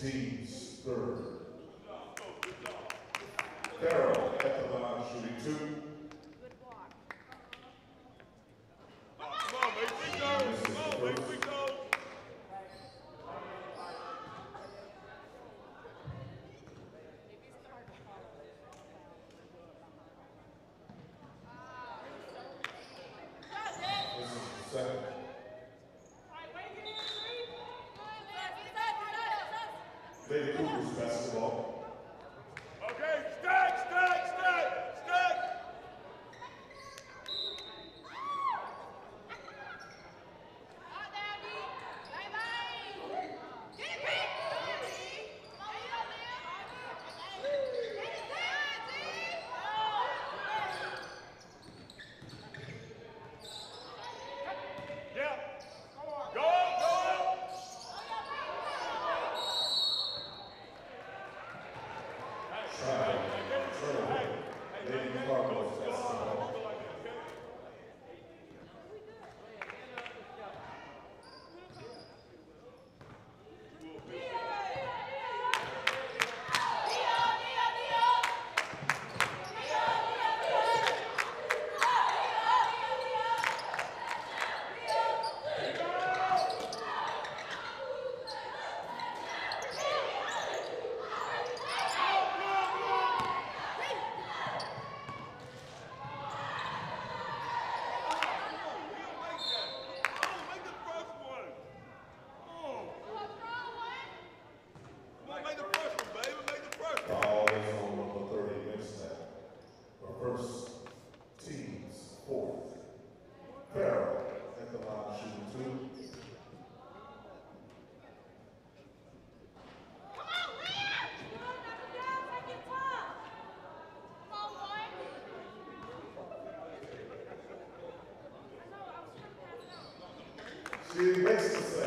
James desde the second.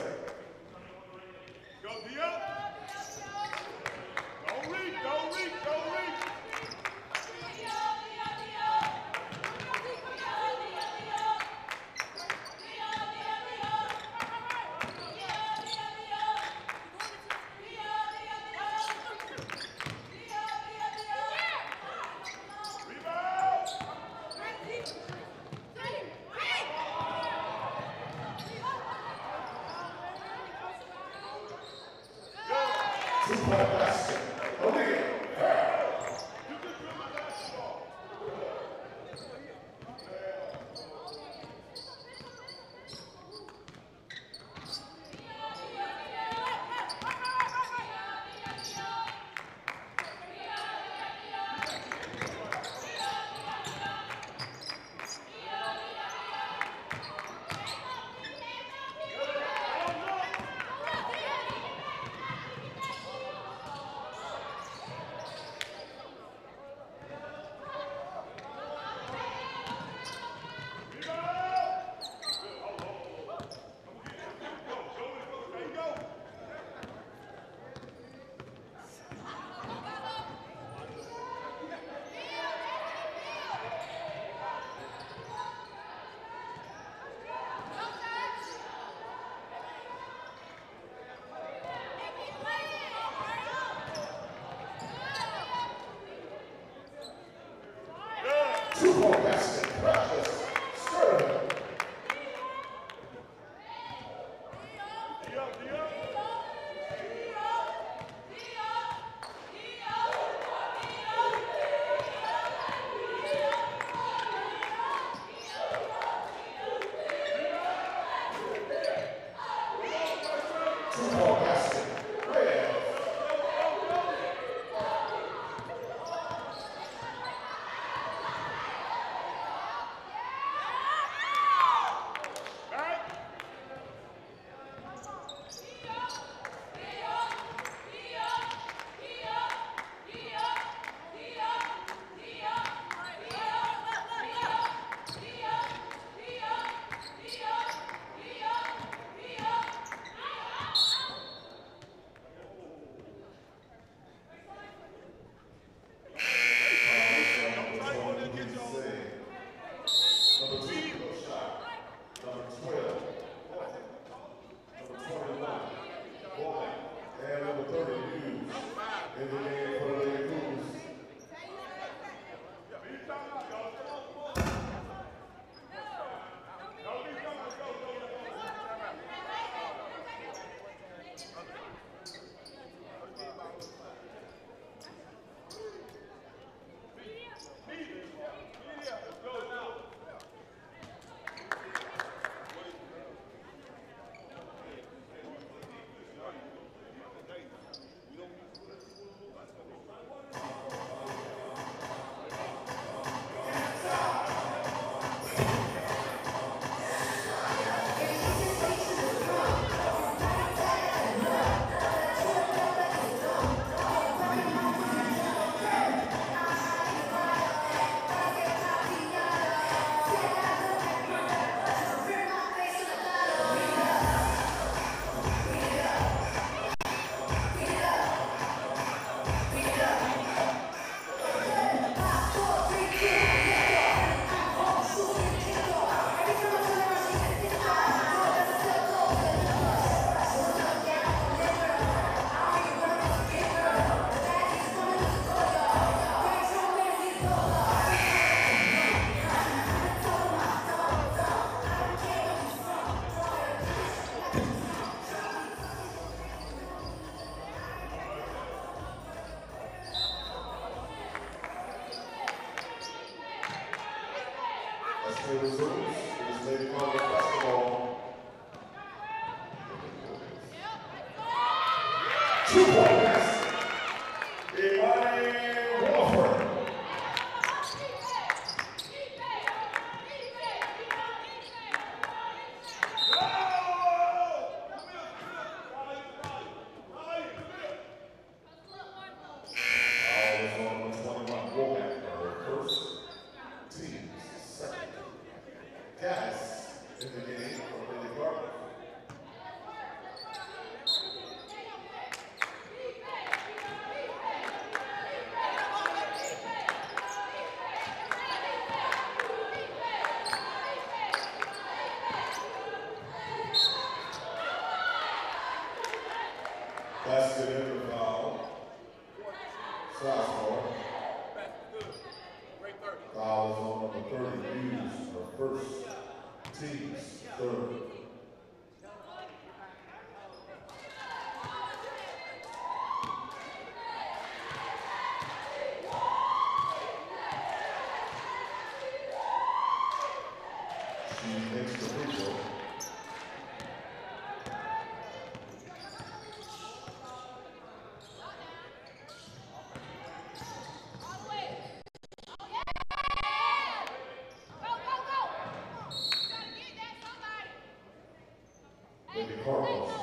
Lady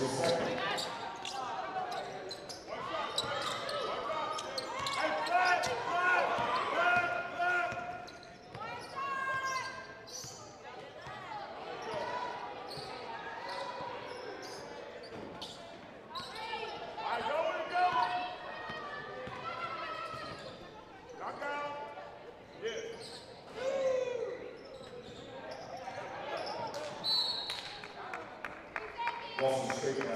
She makes Lawson State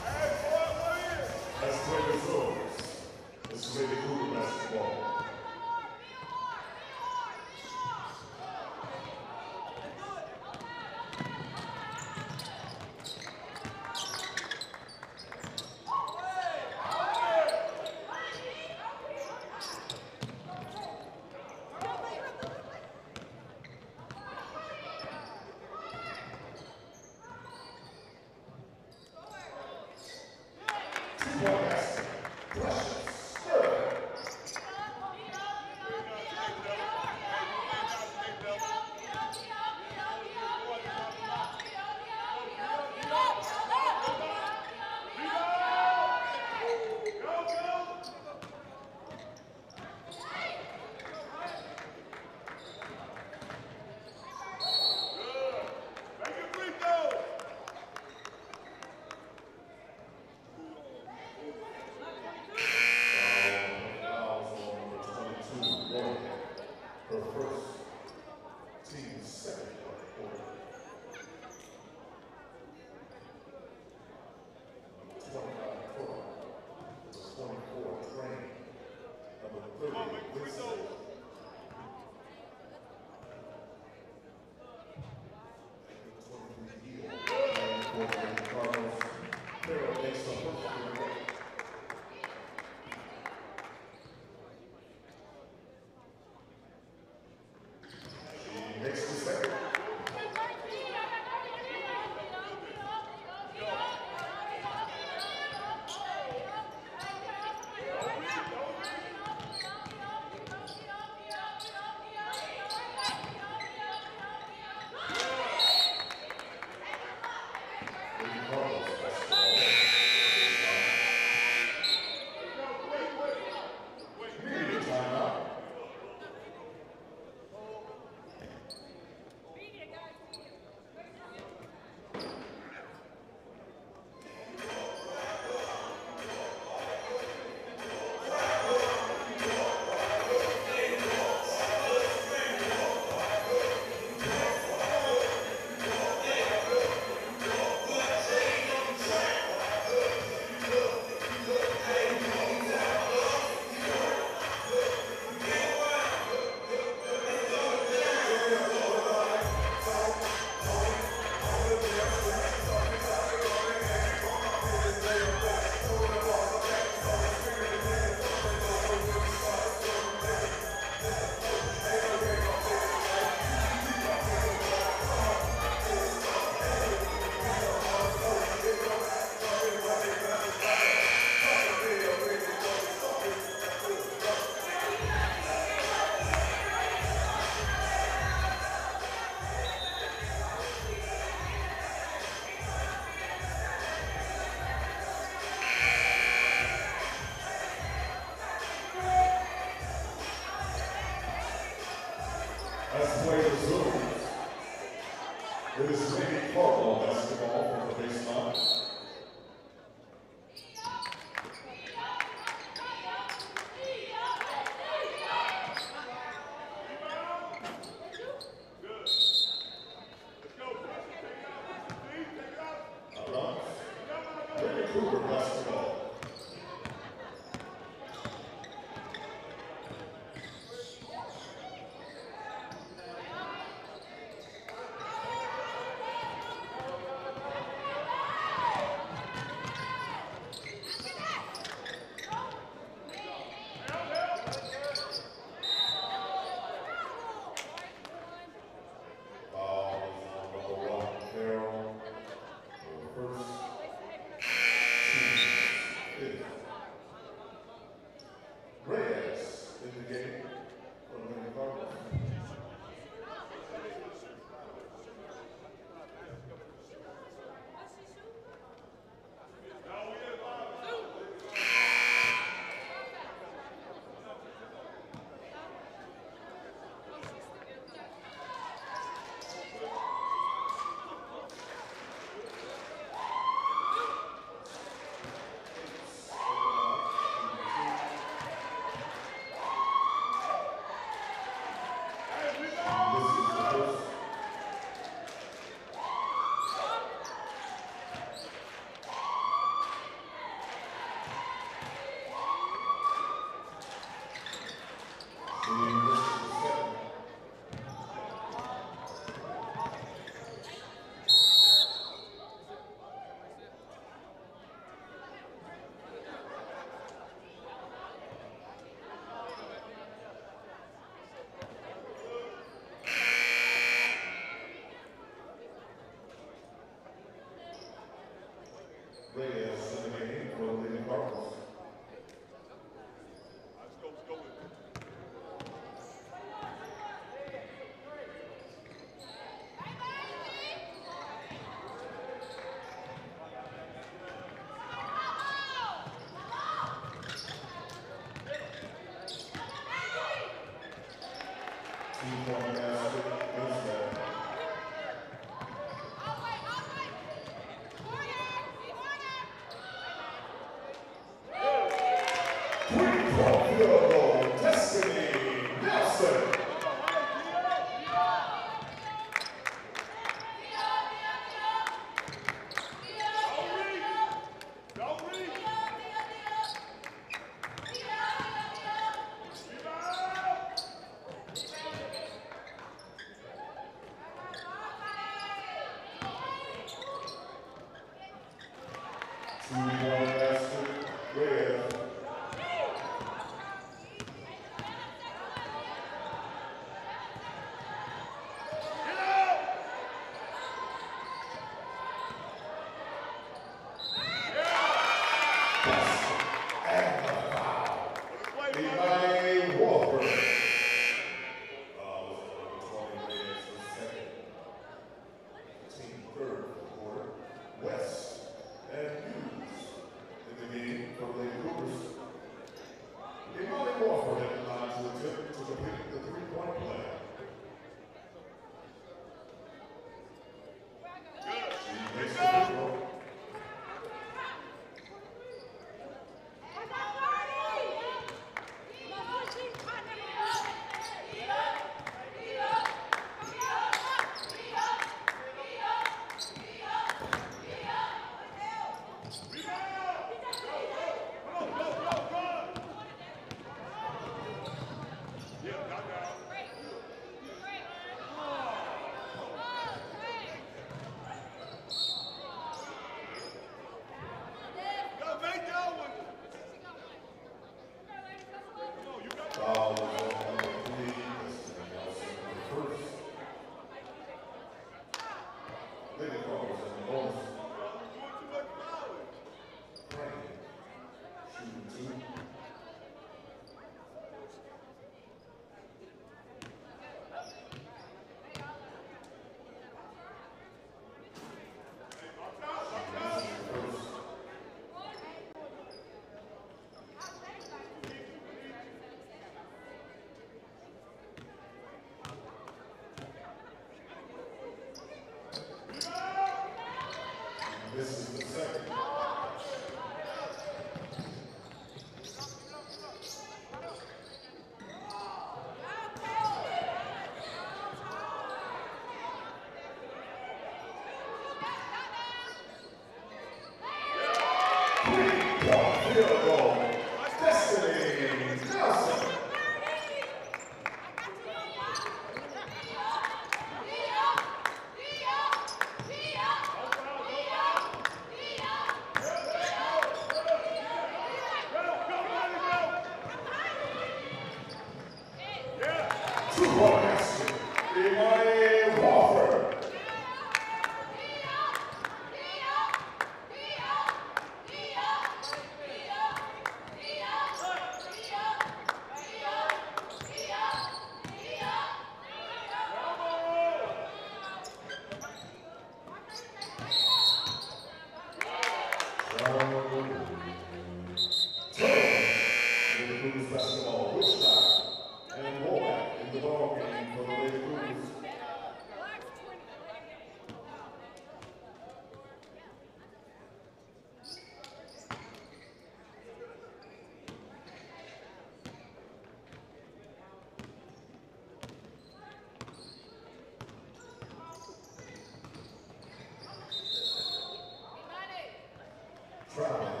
Traveling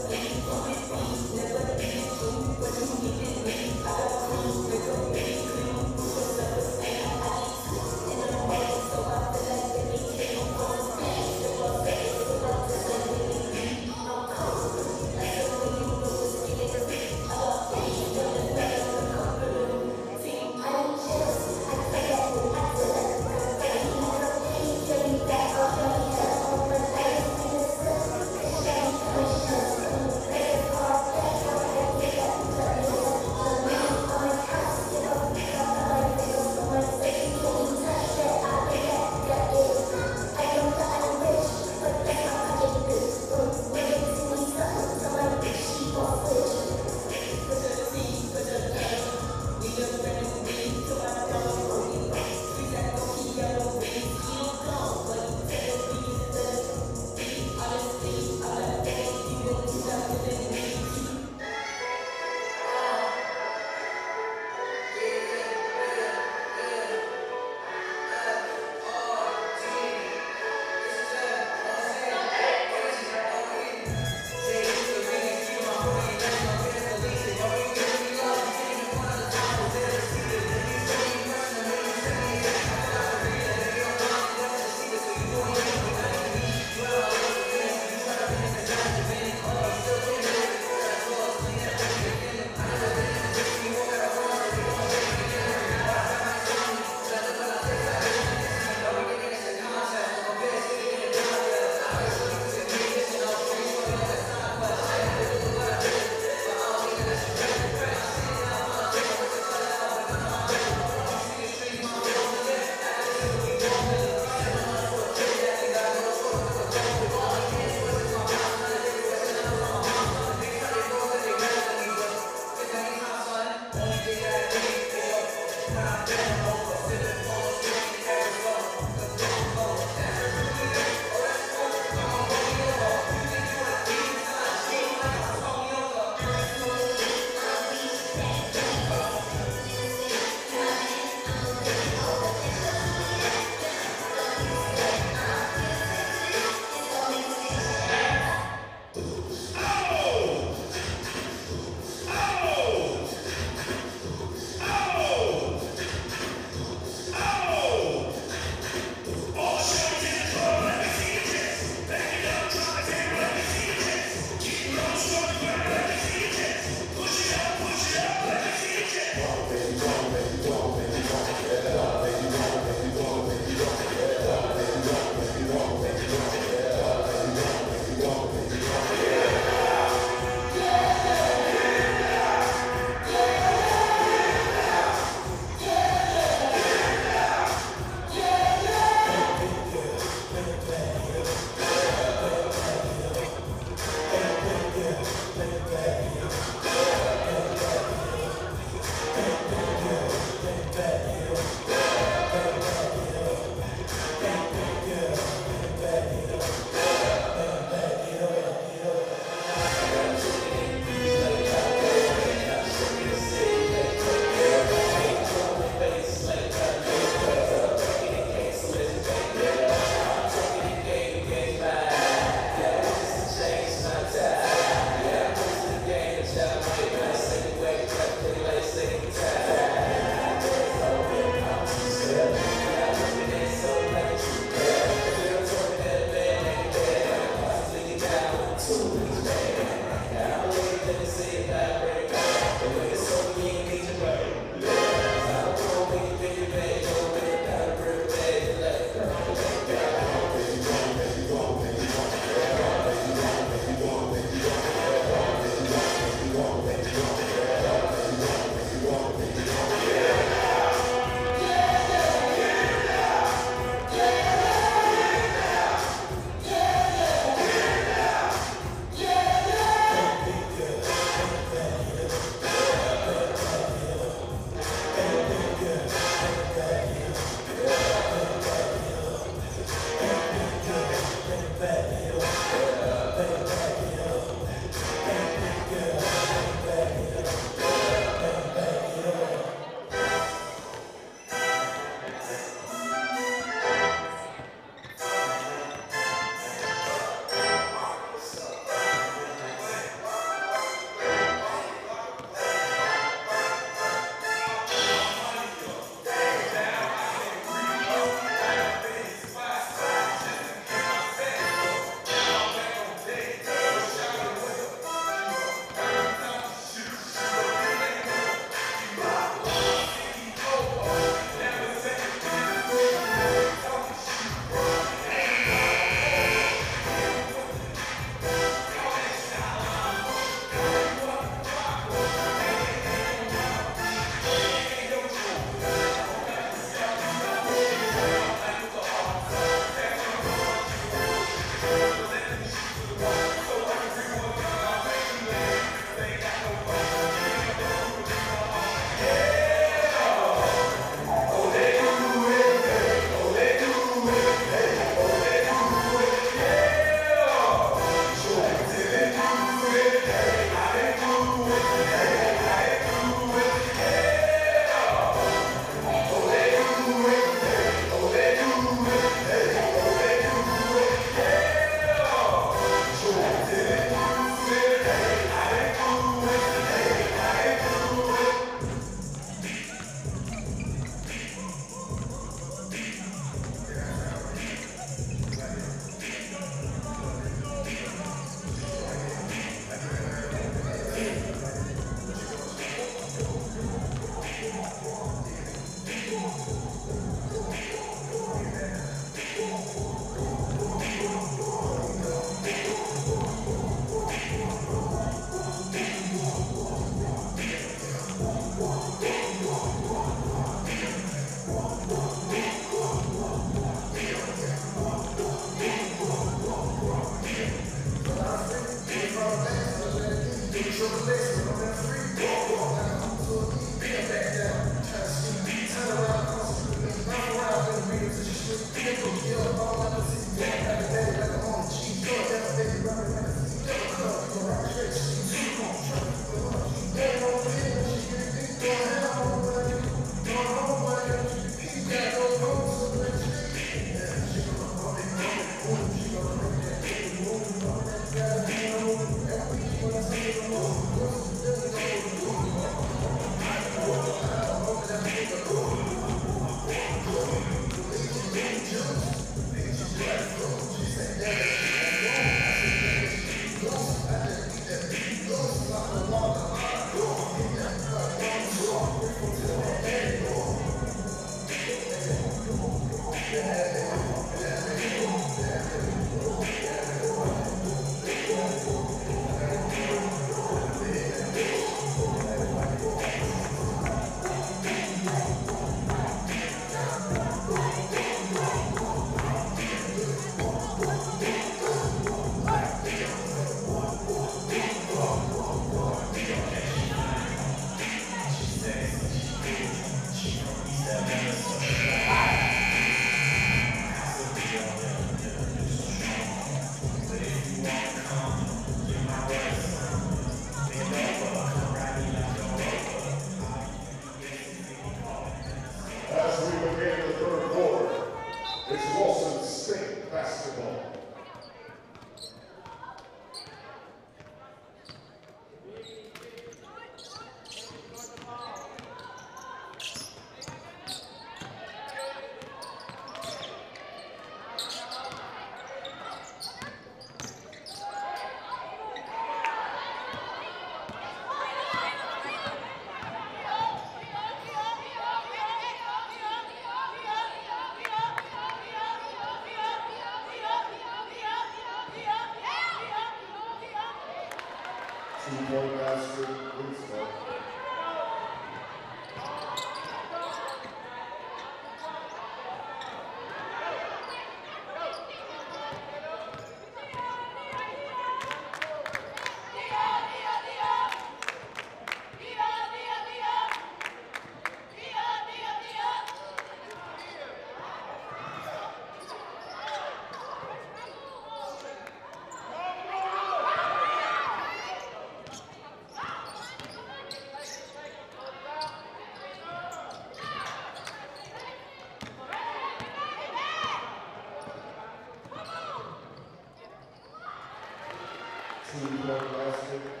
Two-point basket,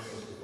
This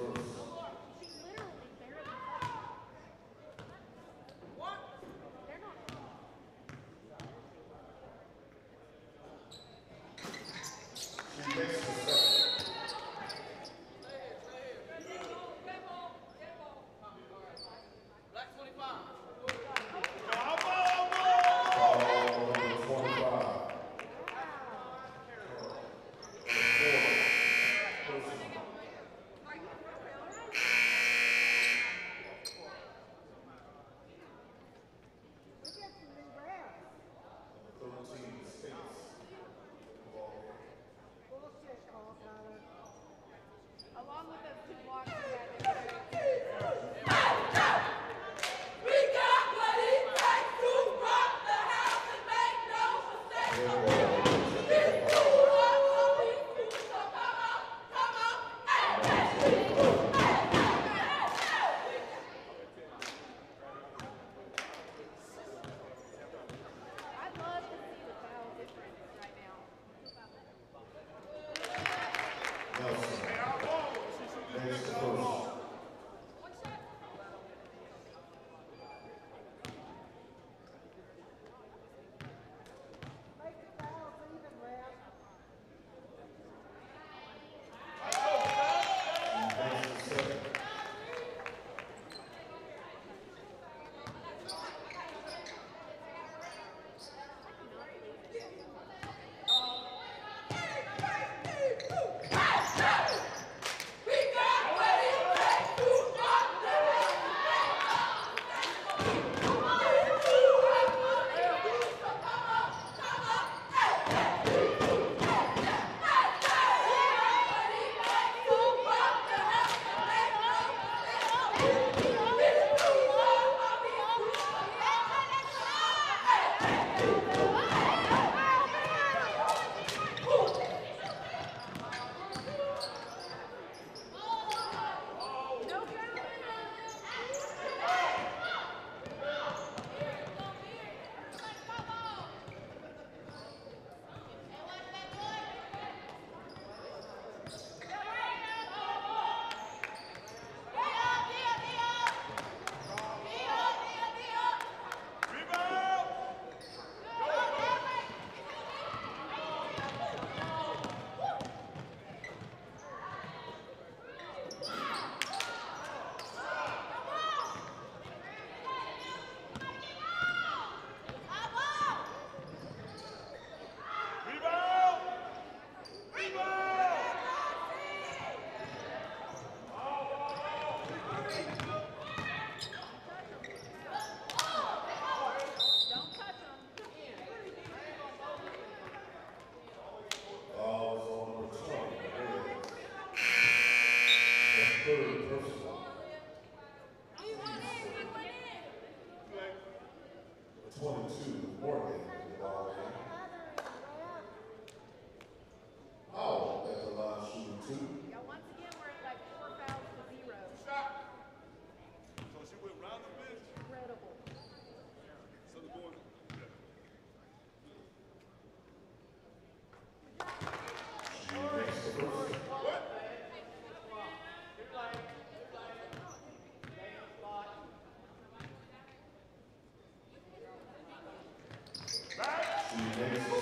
She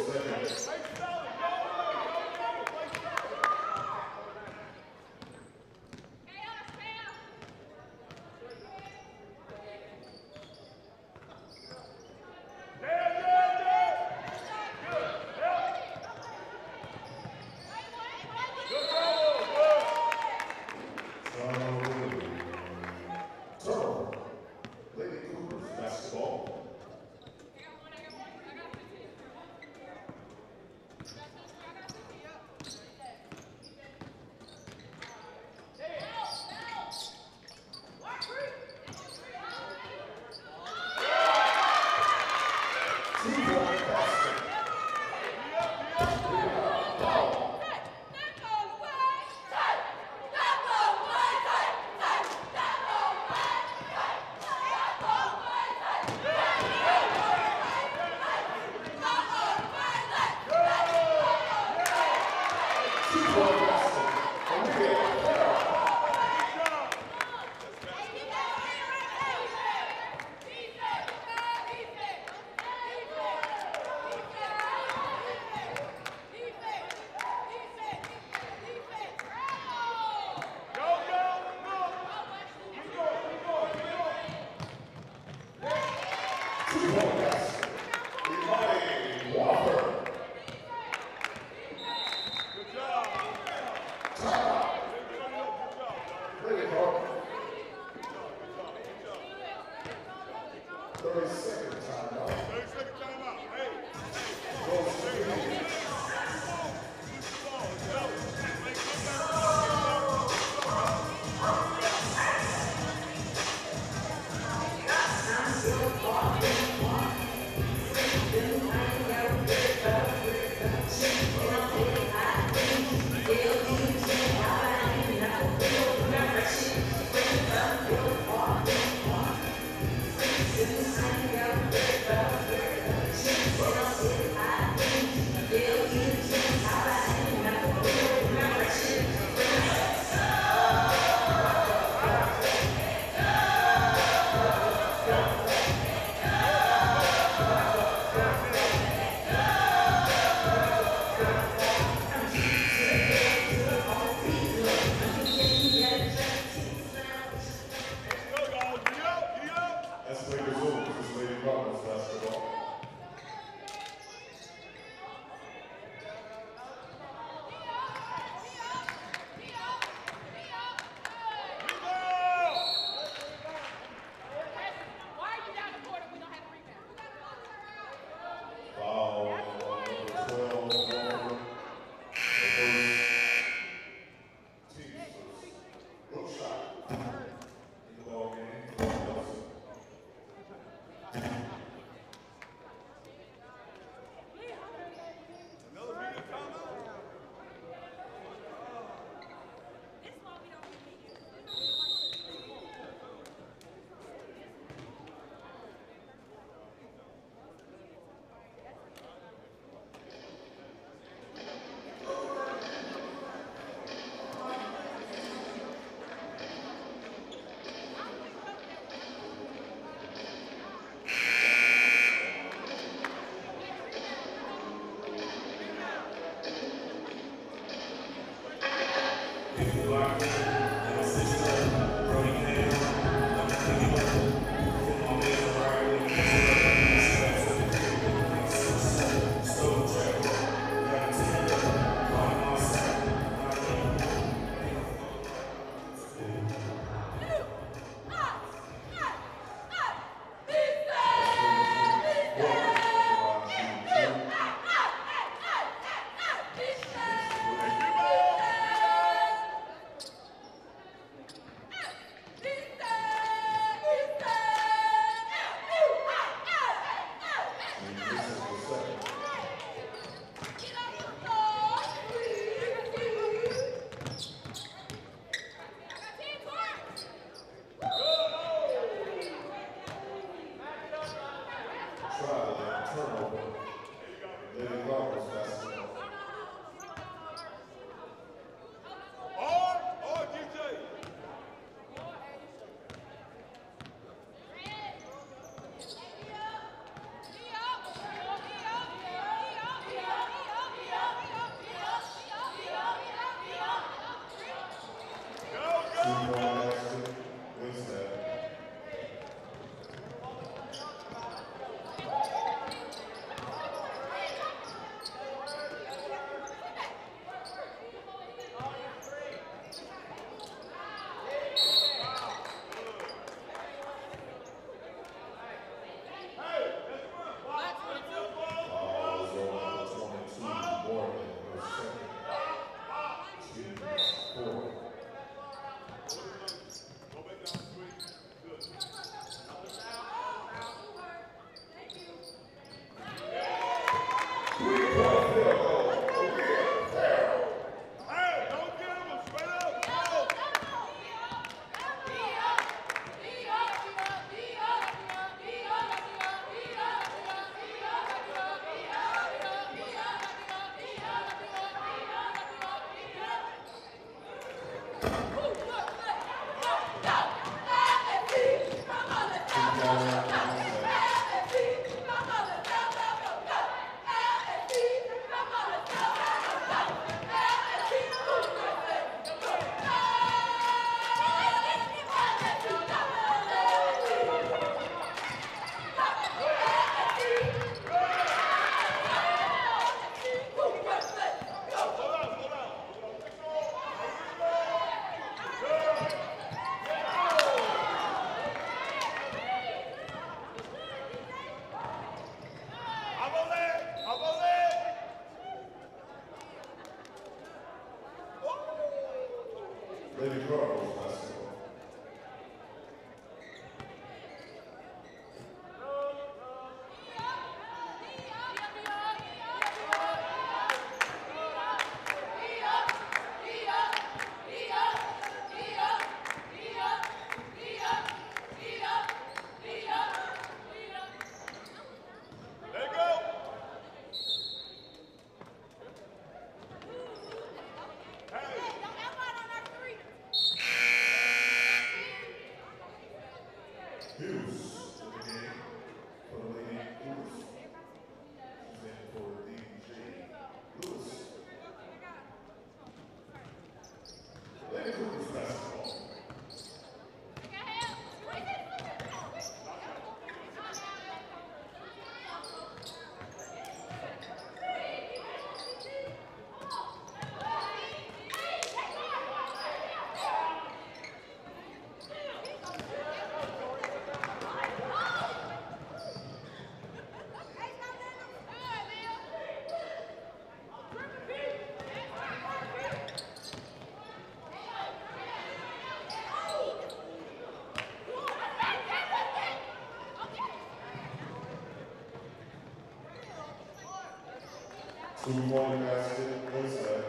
Two point basket, inside.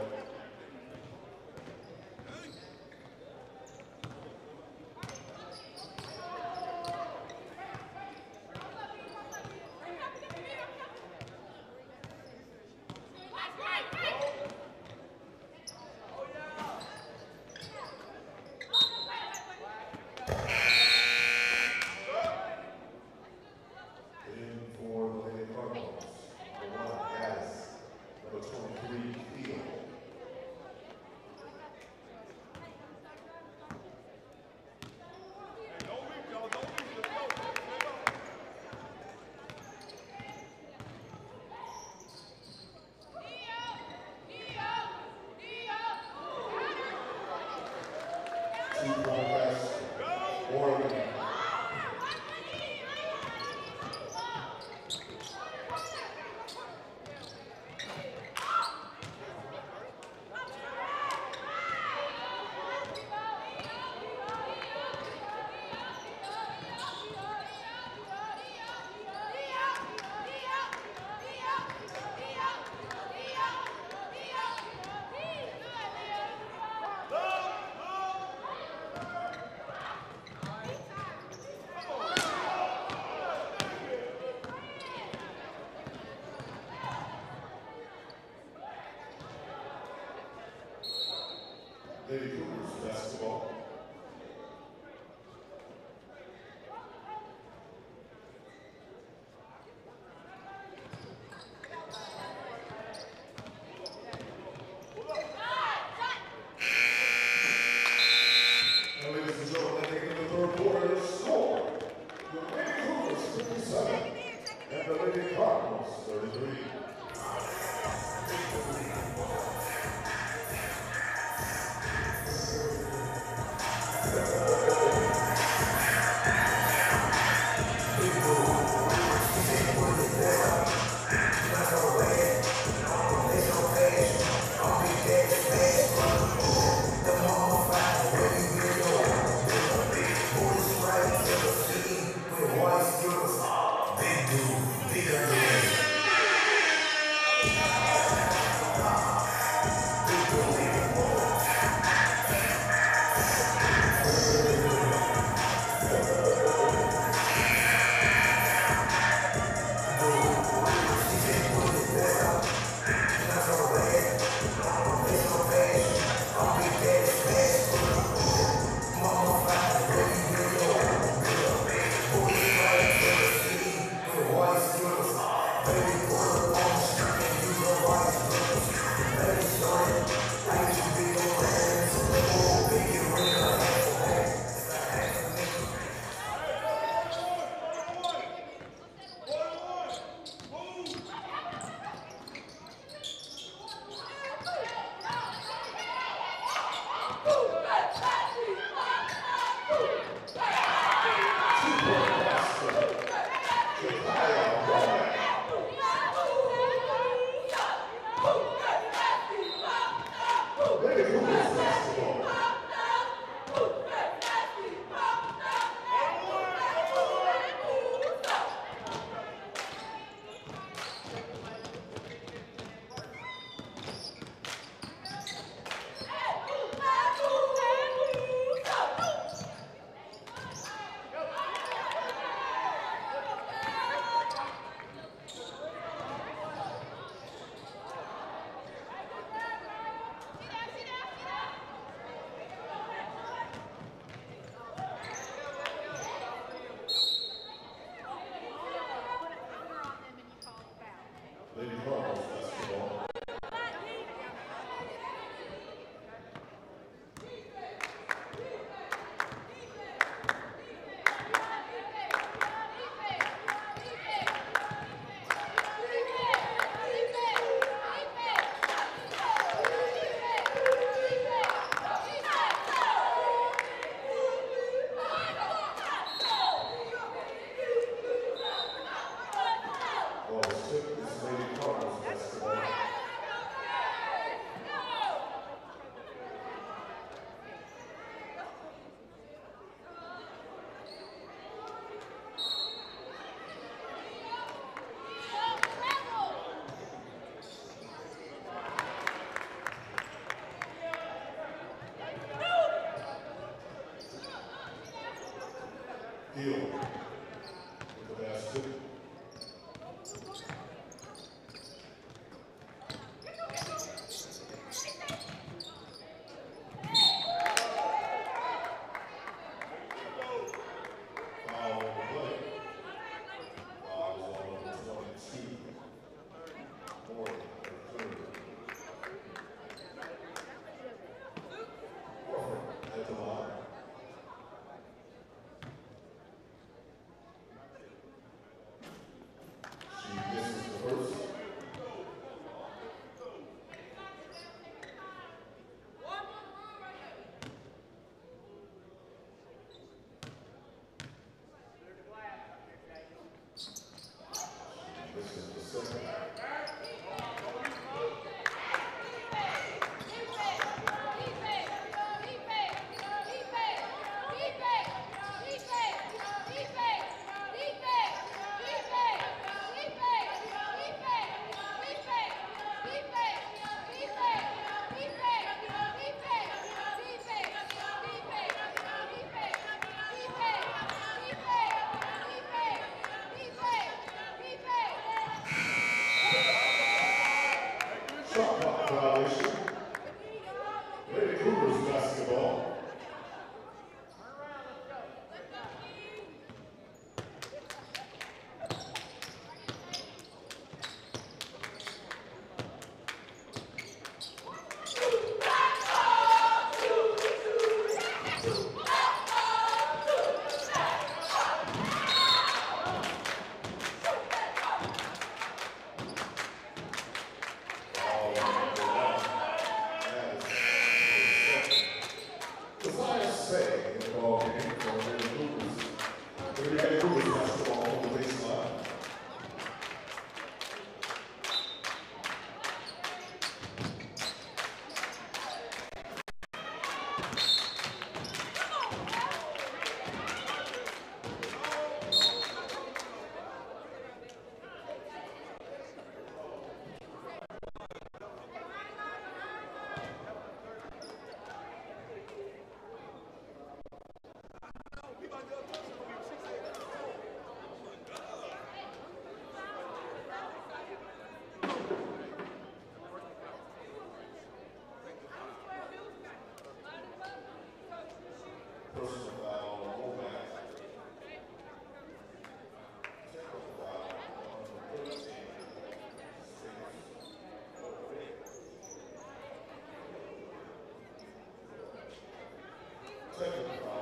Lady Cougars basketball. This is Technical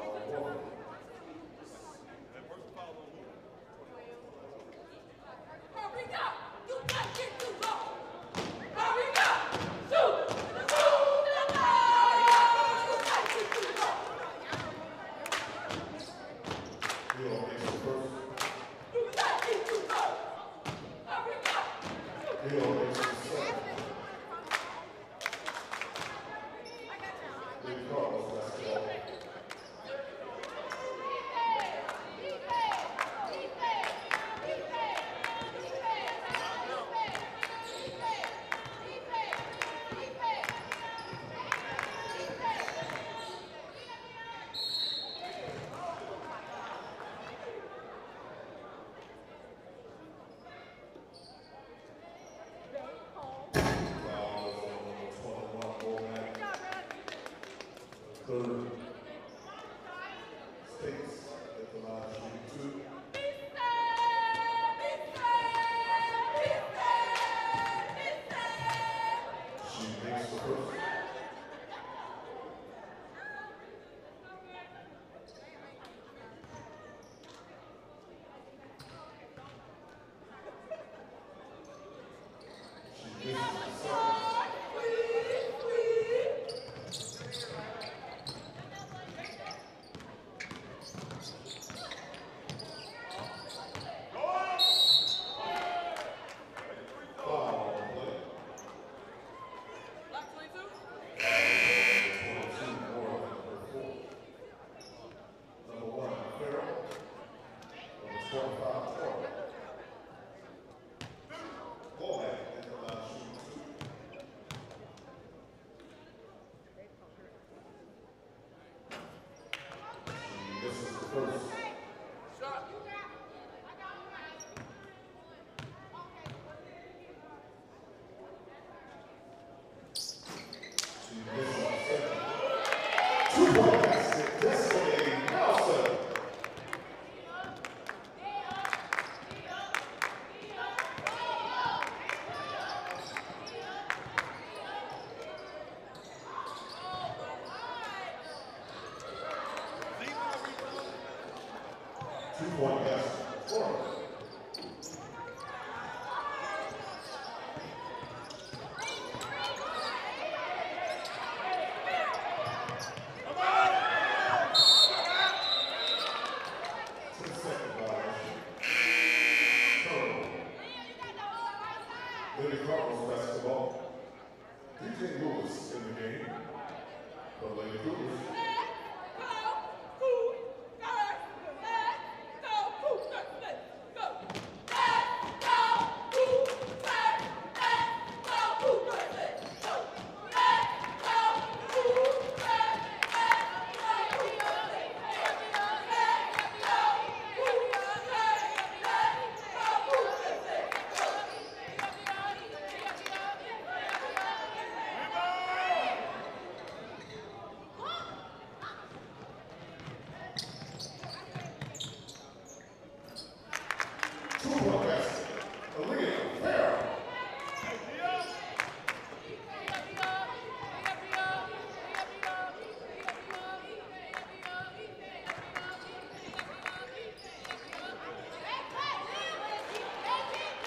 Yes.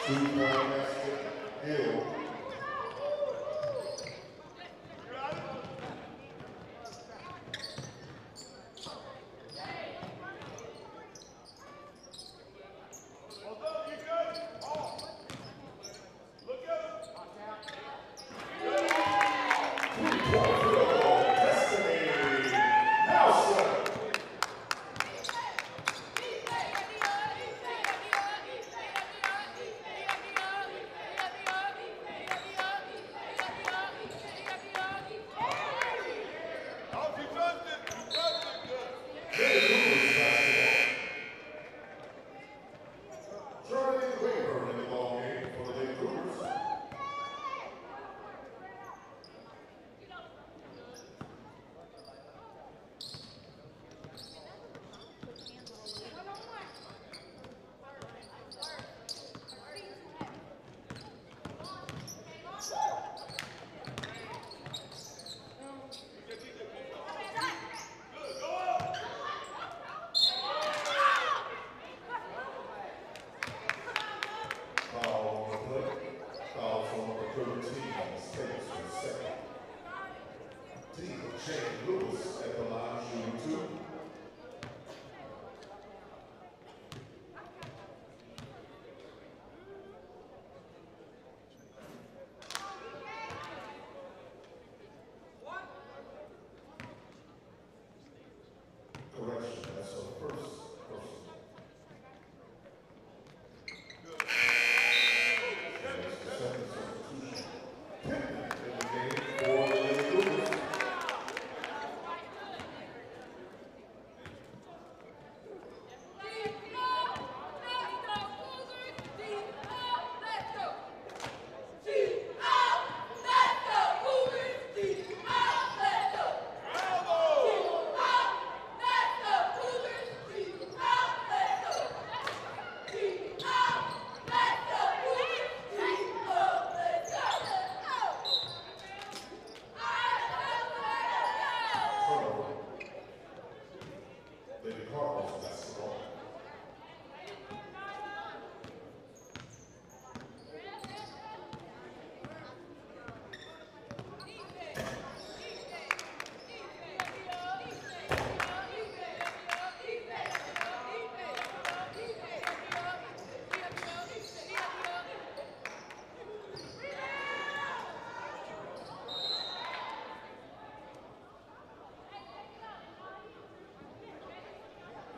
Sim.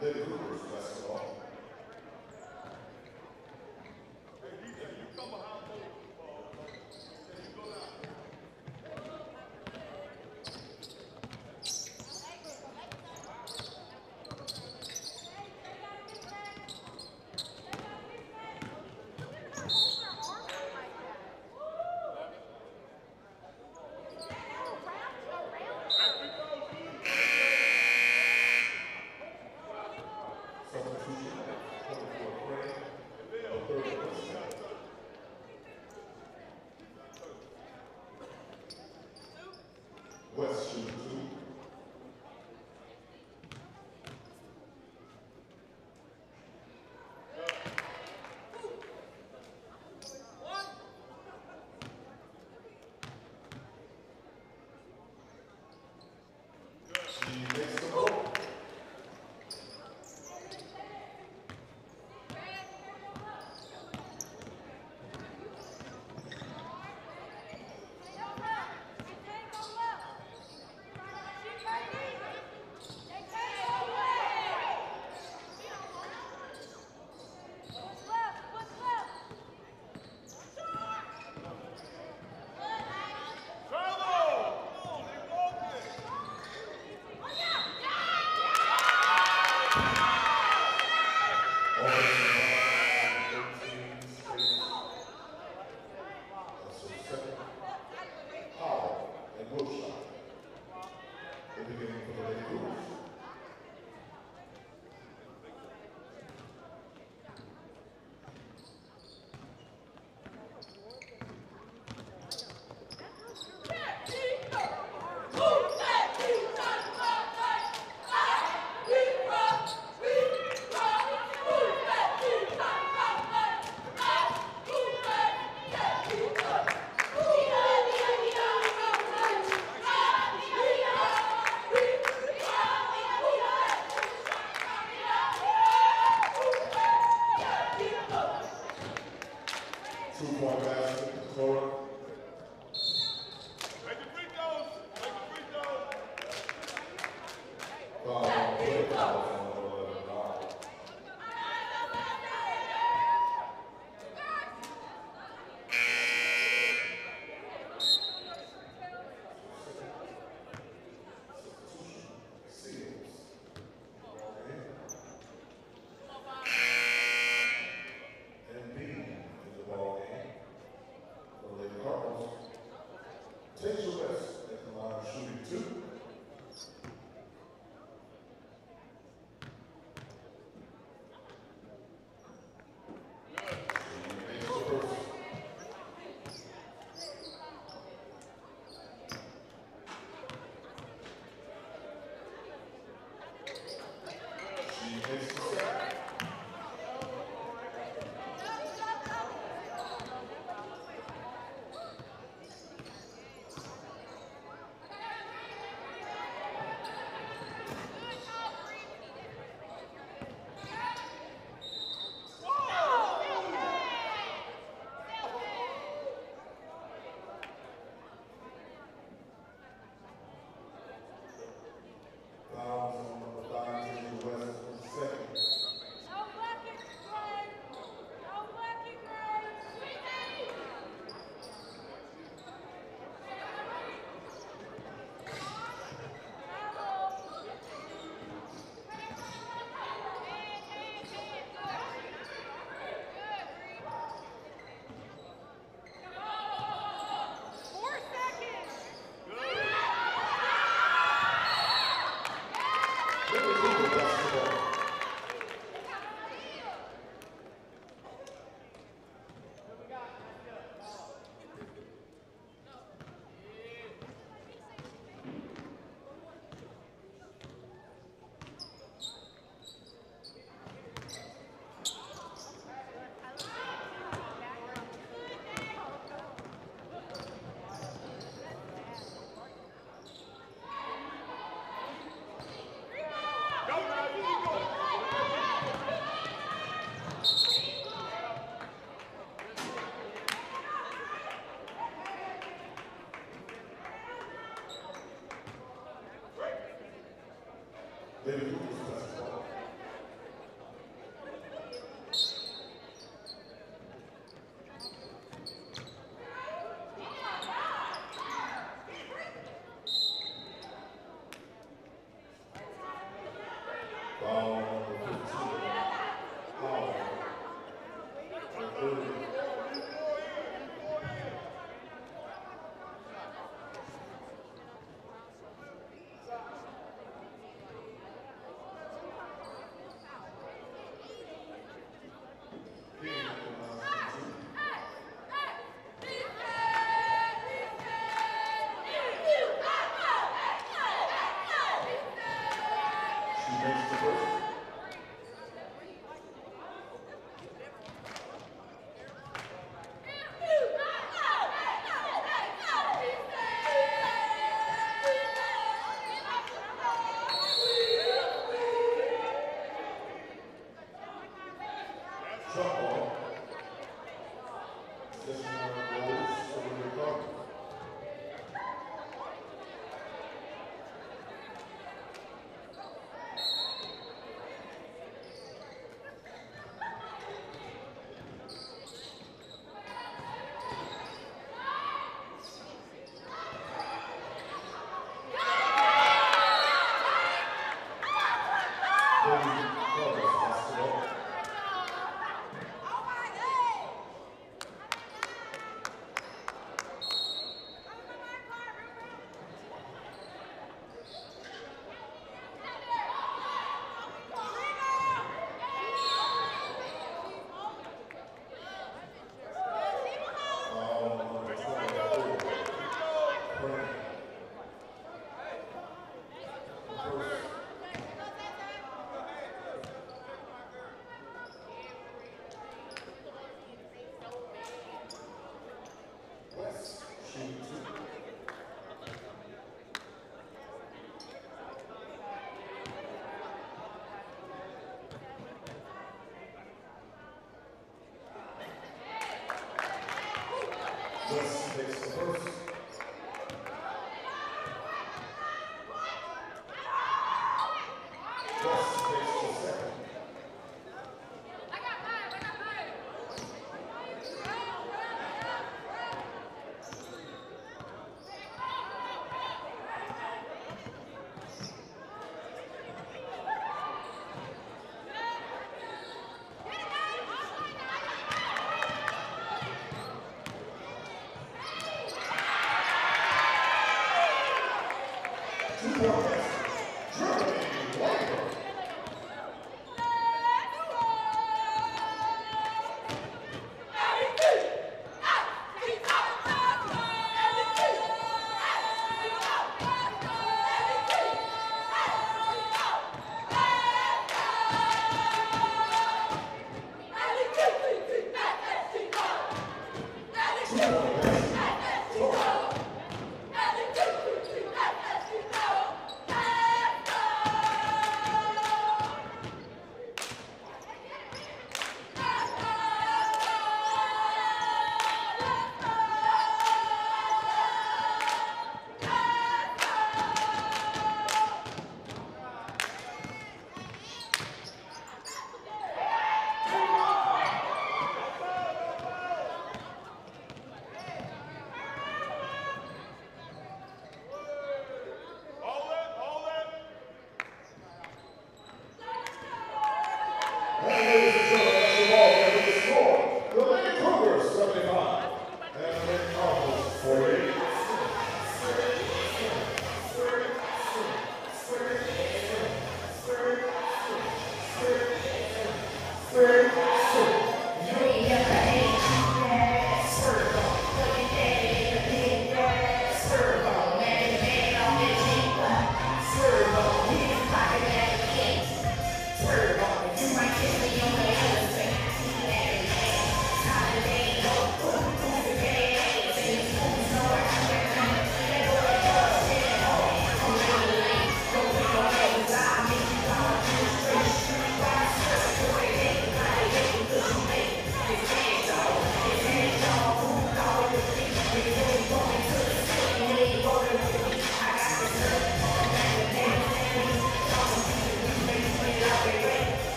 Lady Cougars basketball.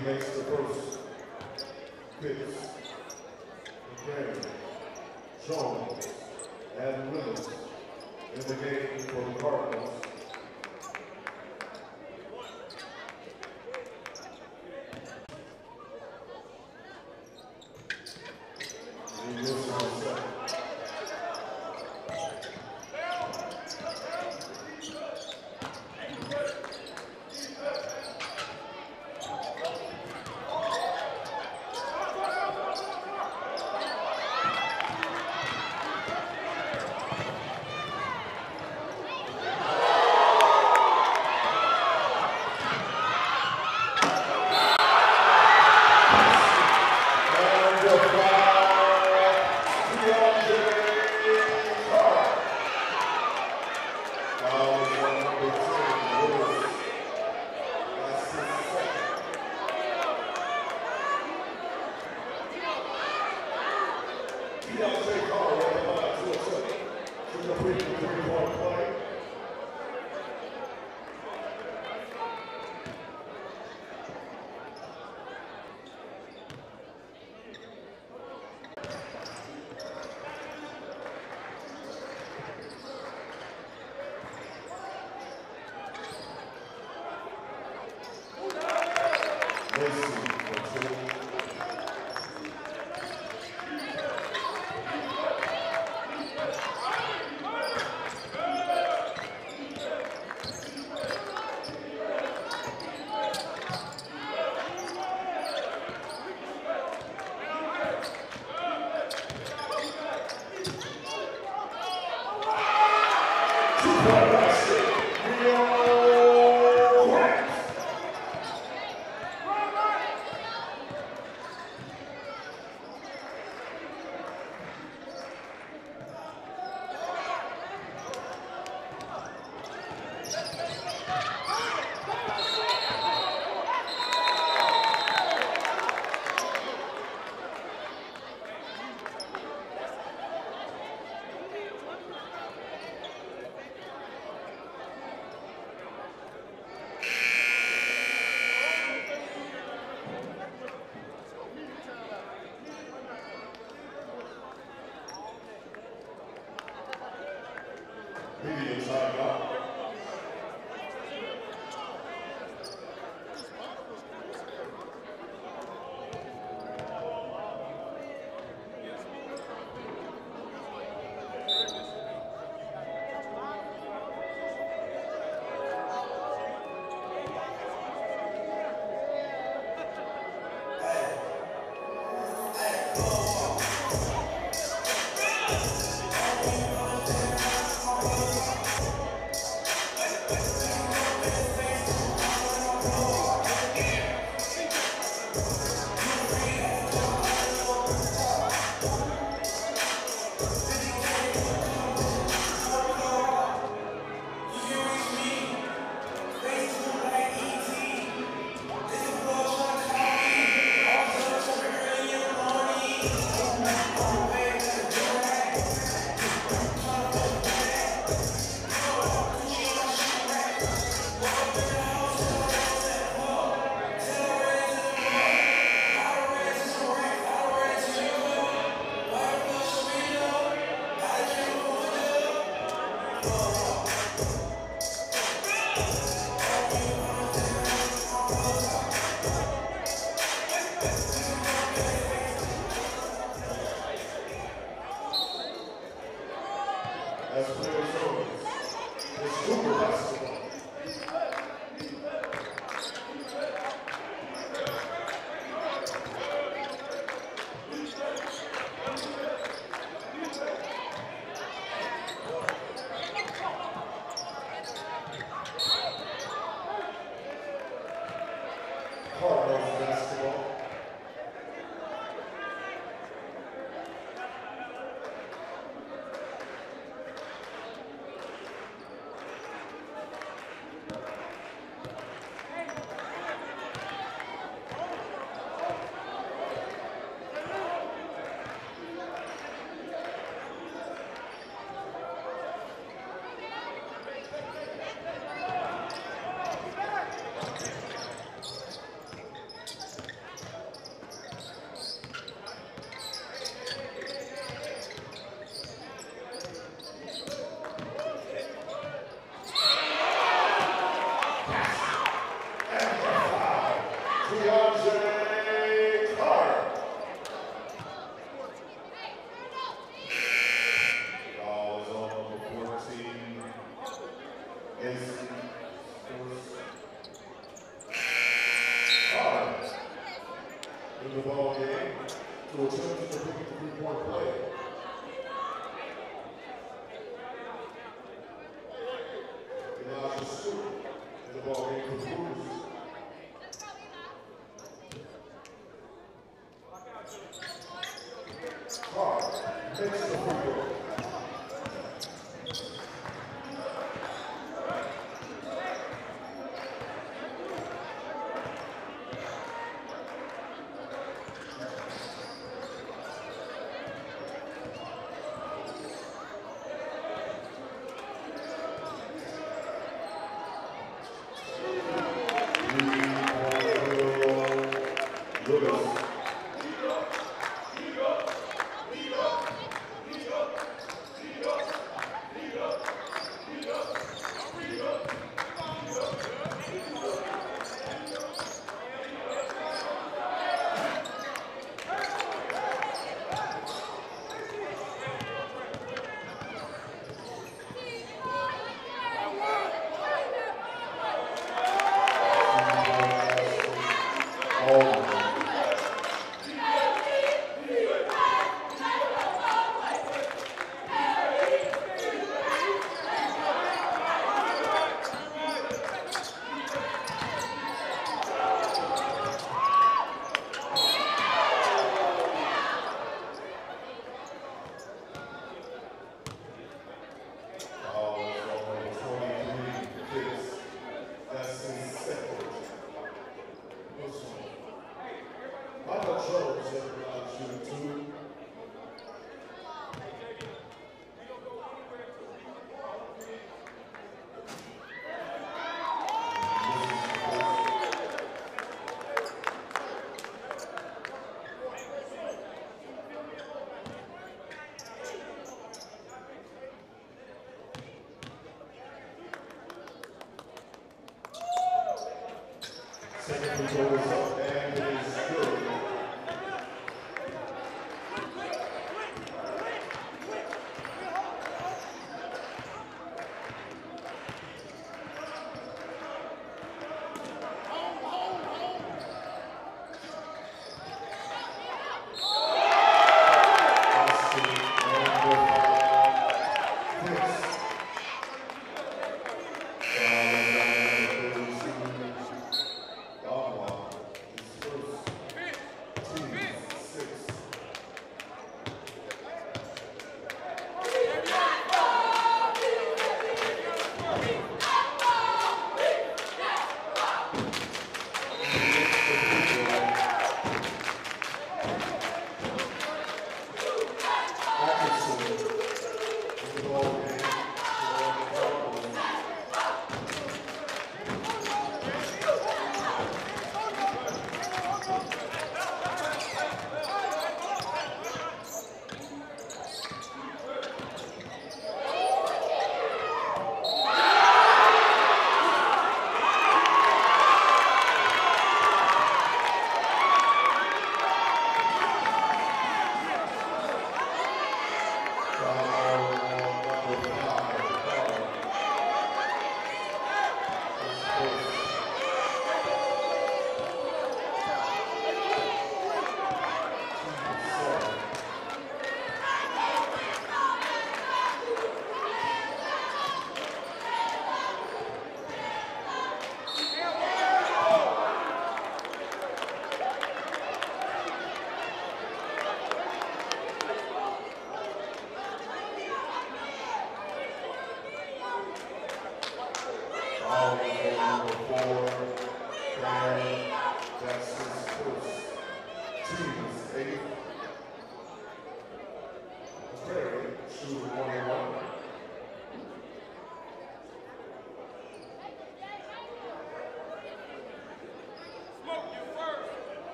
He makes the first. Pitts. McCain. Jones.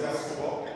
successful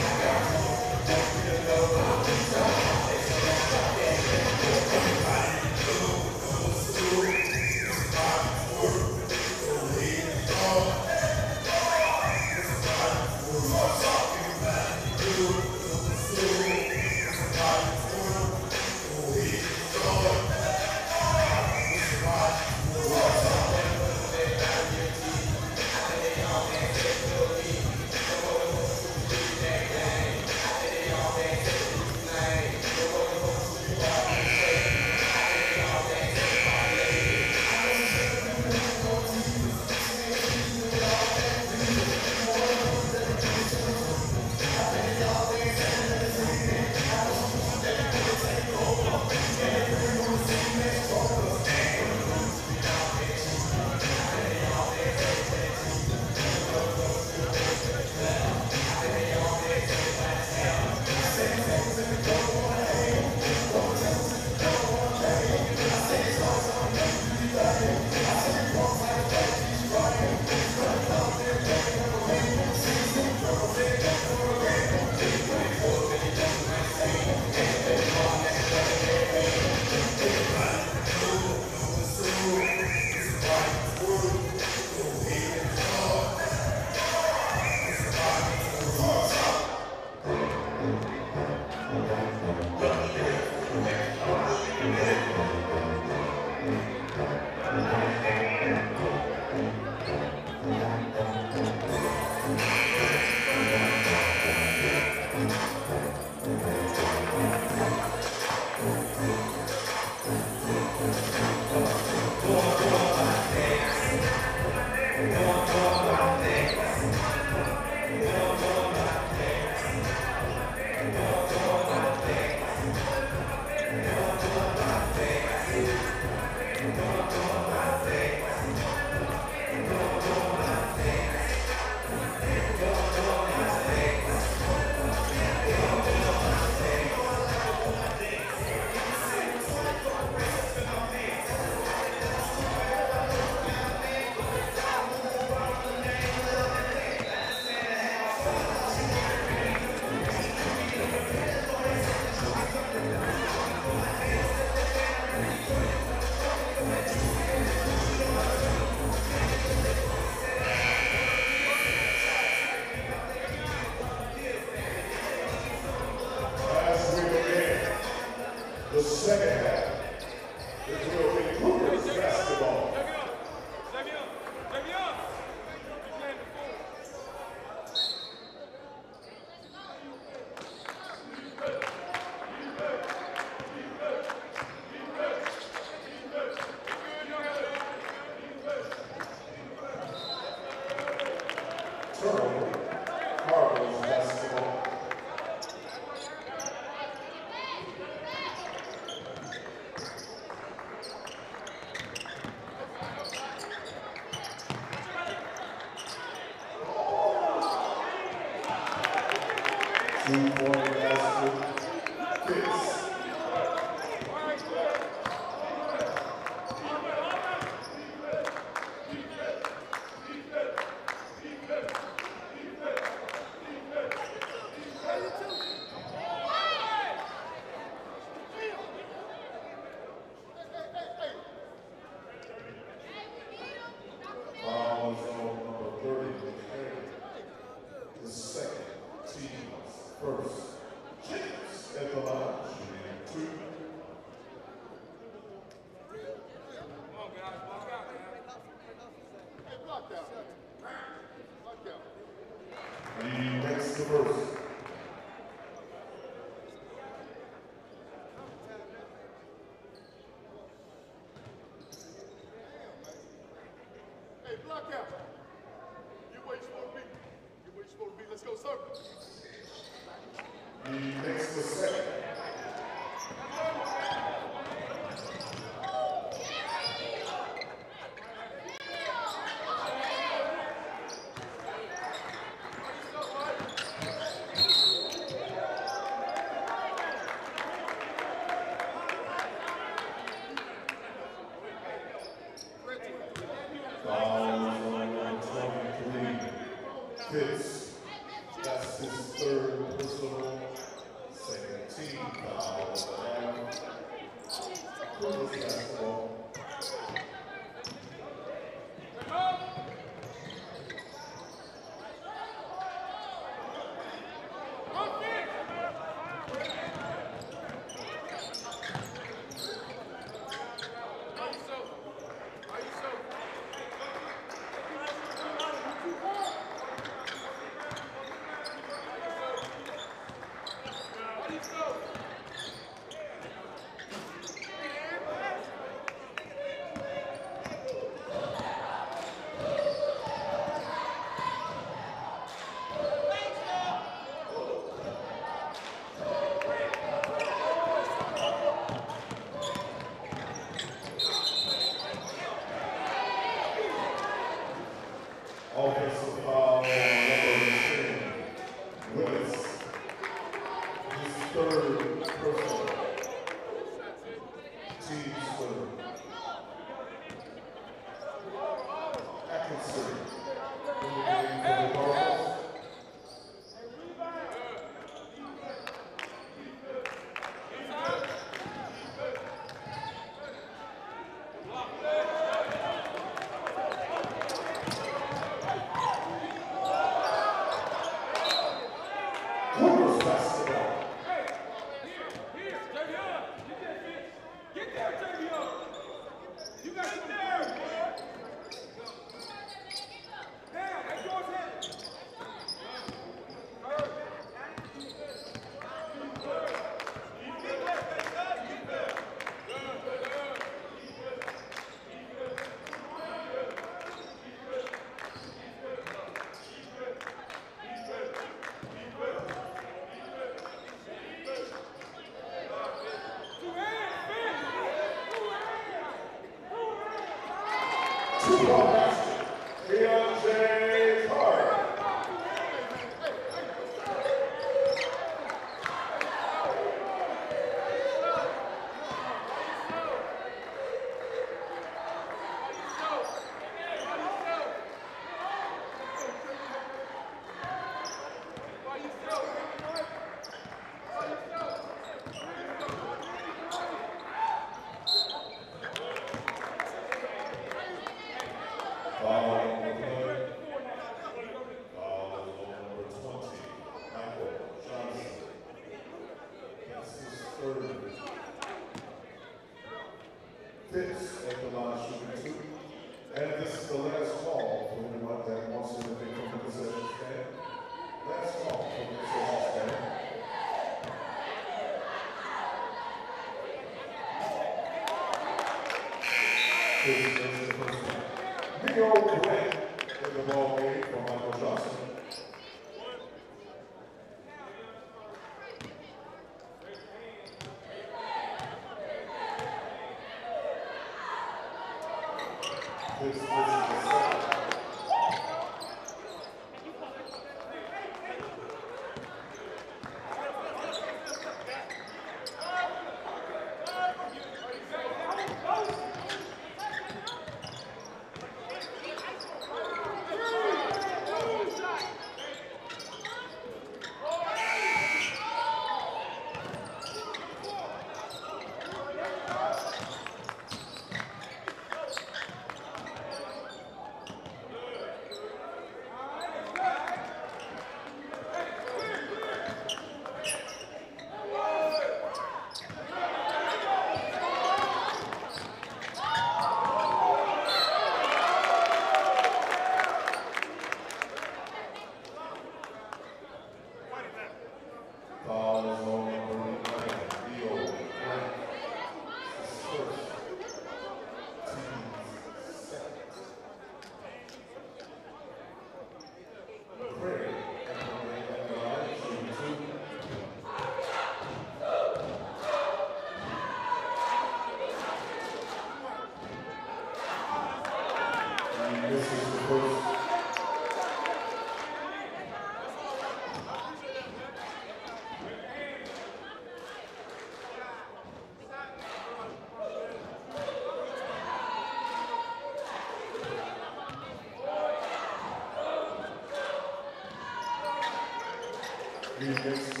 He makes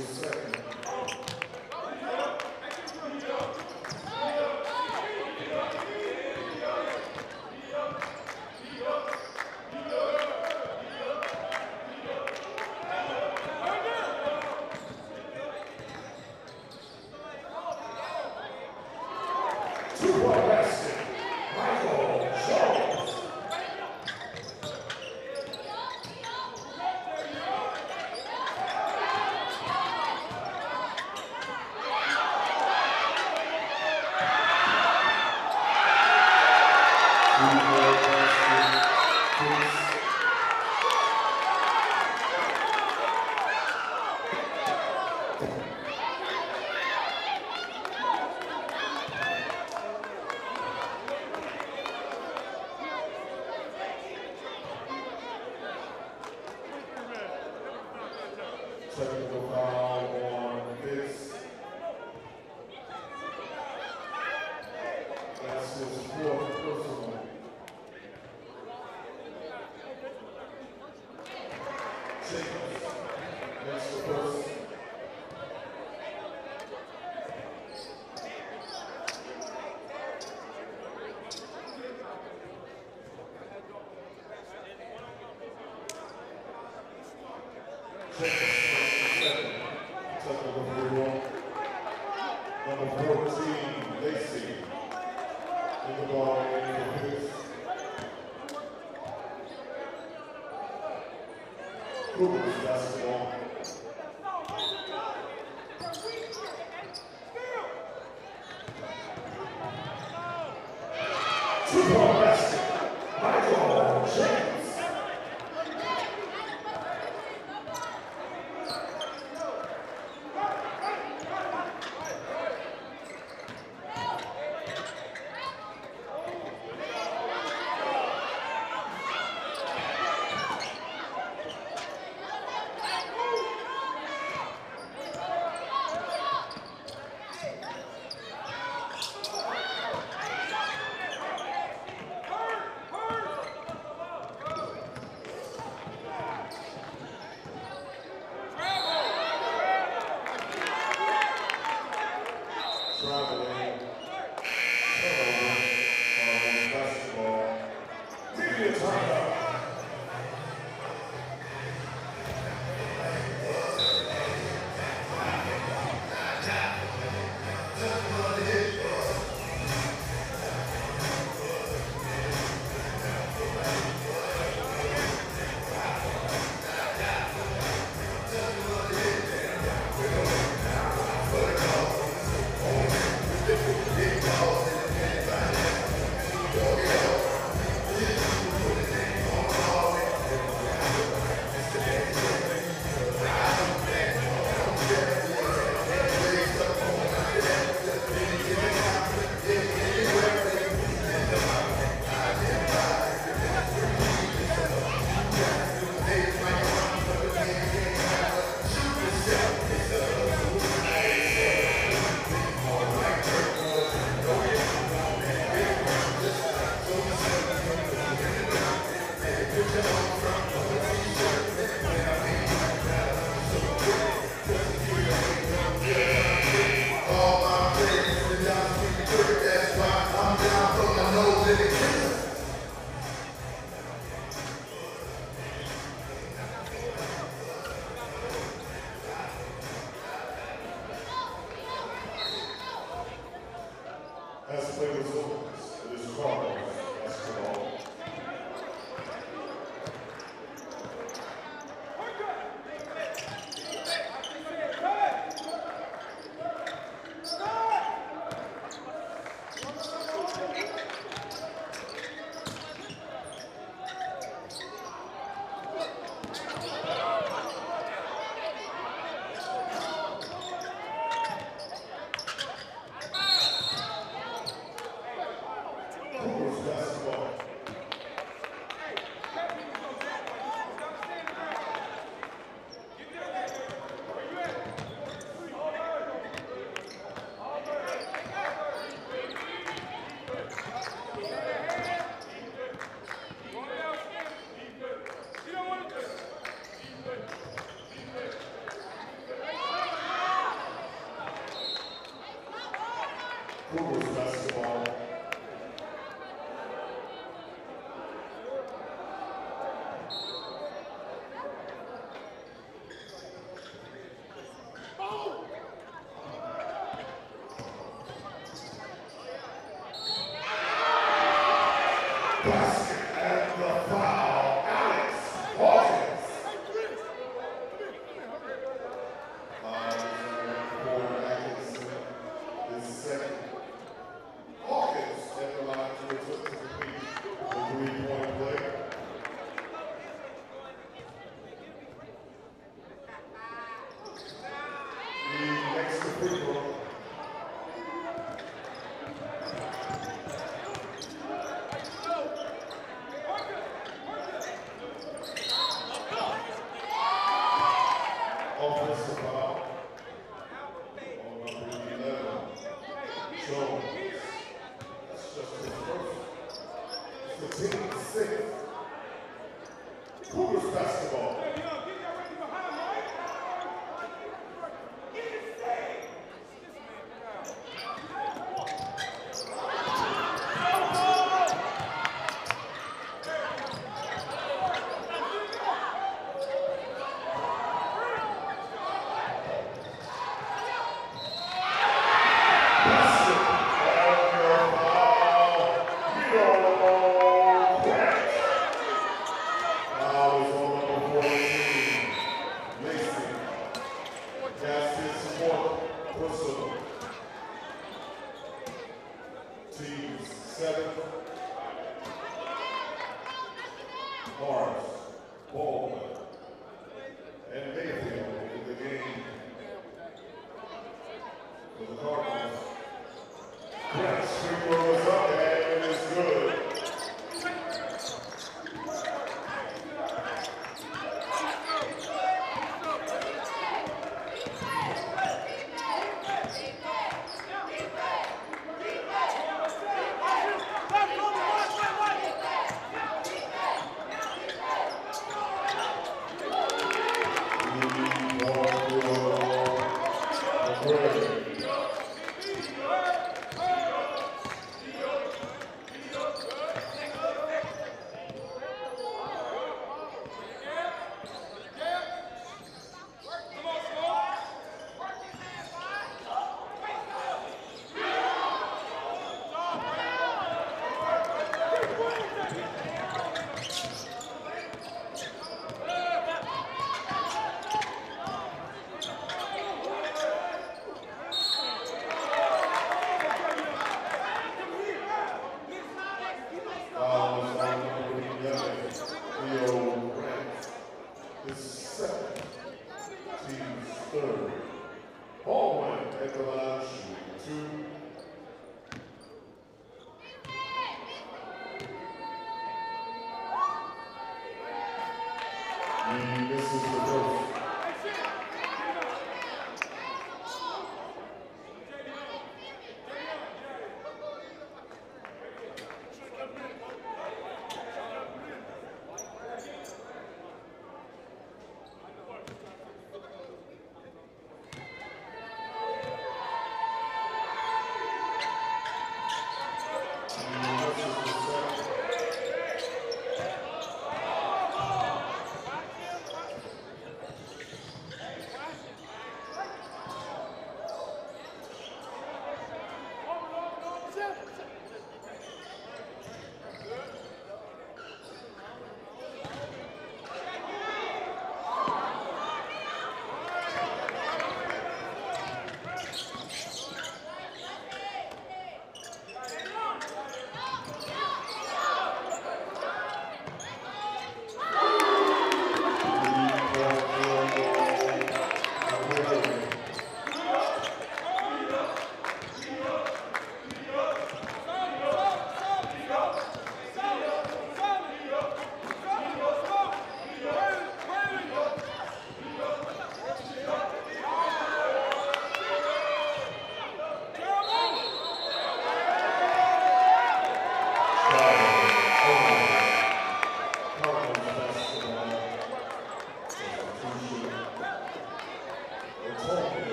Cougars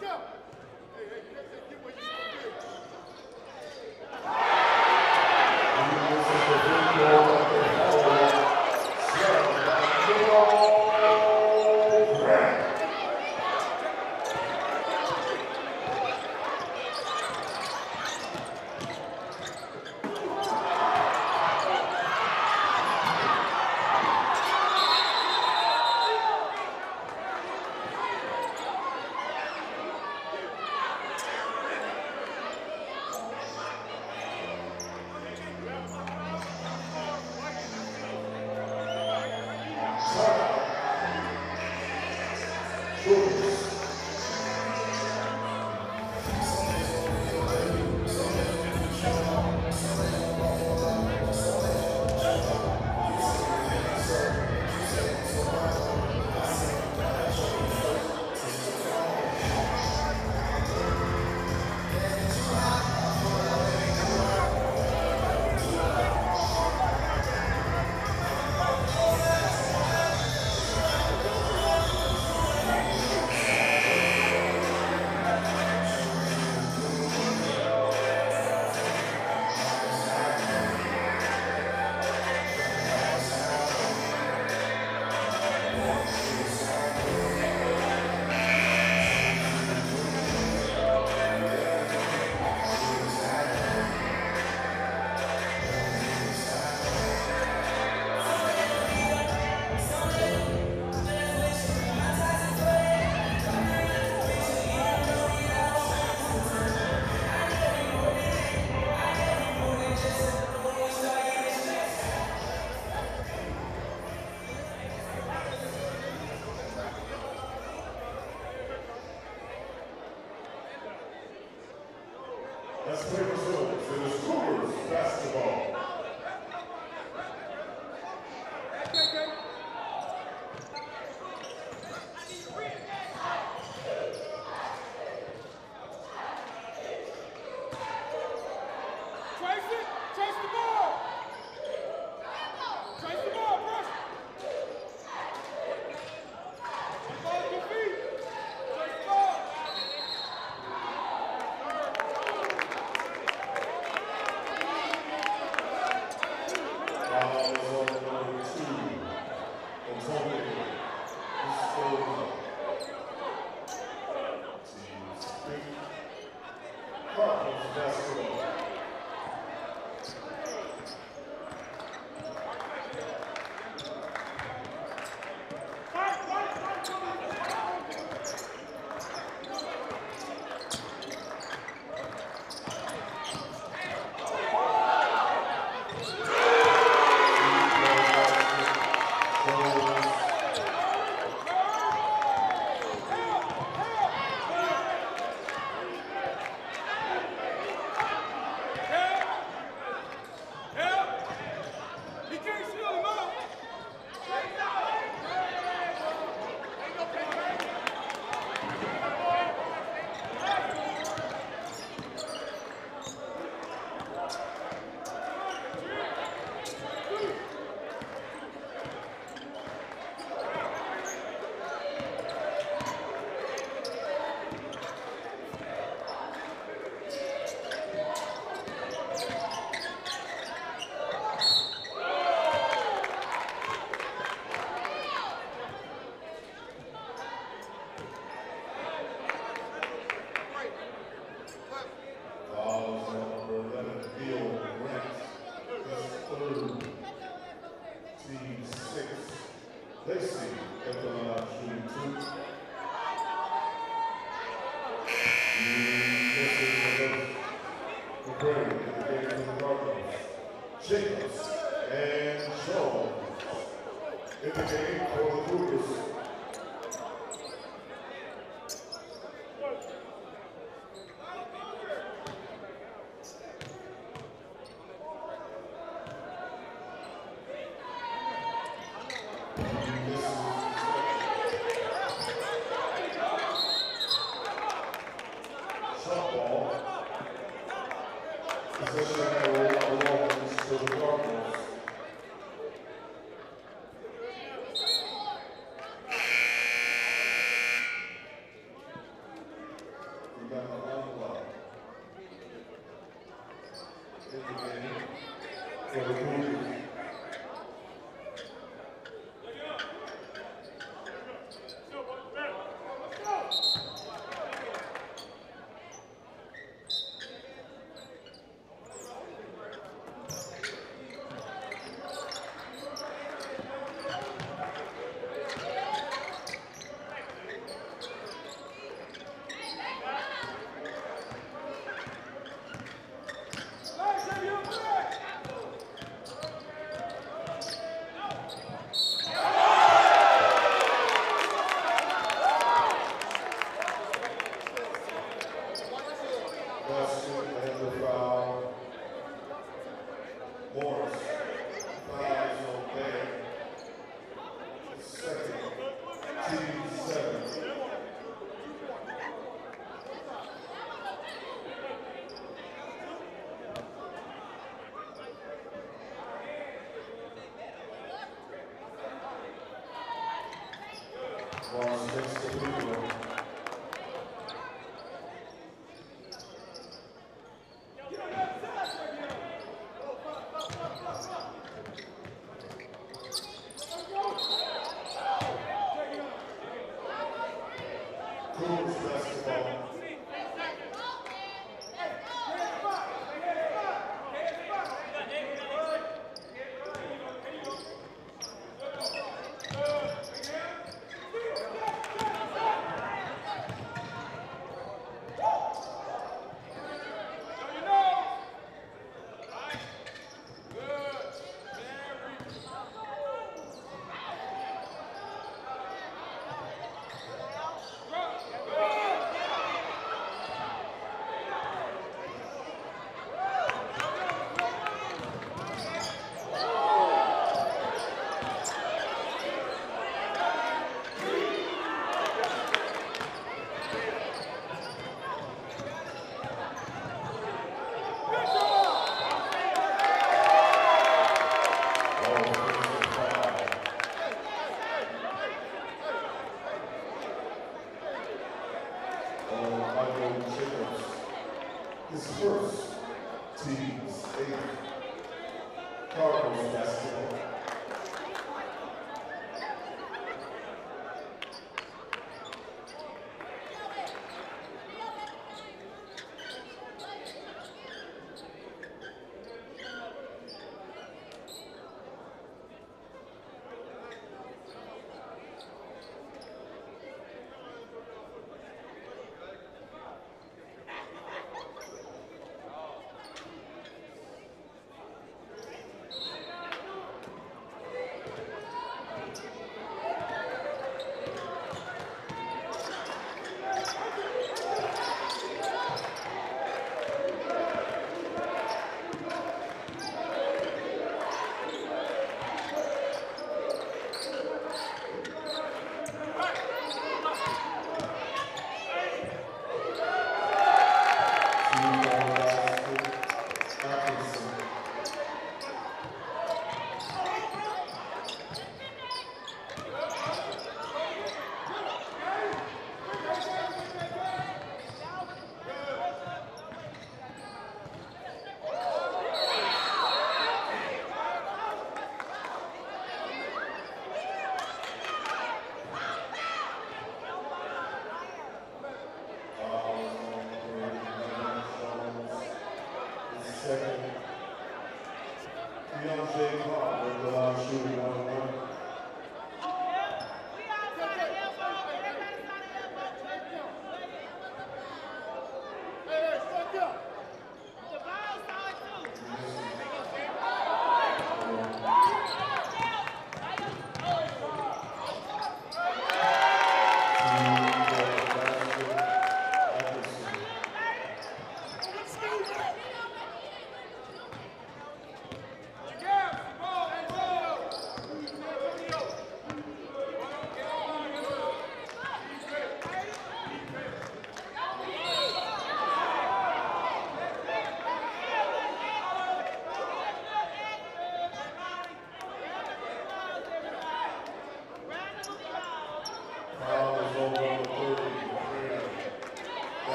Hey,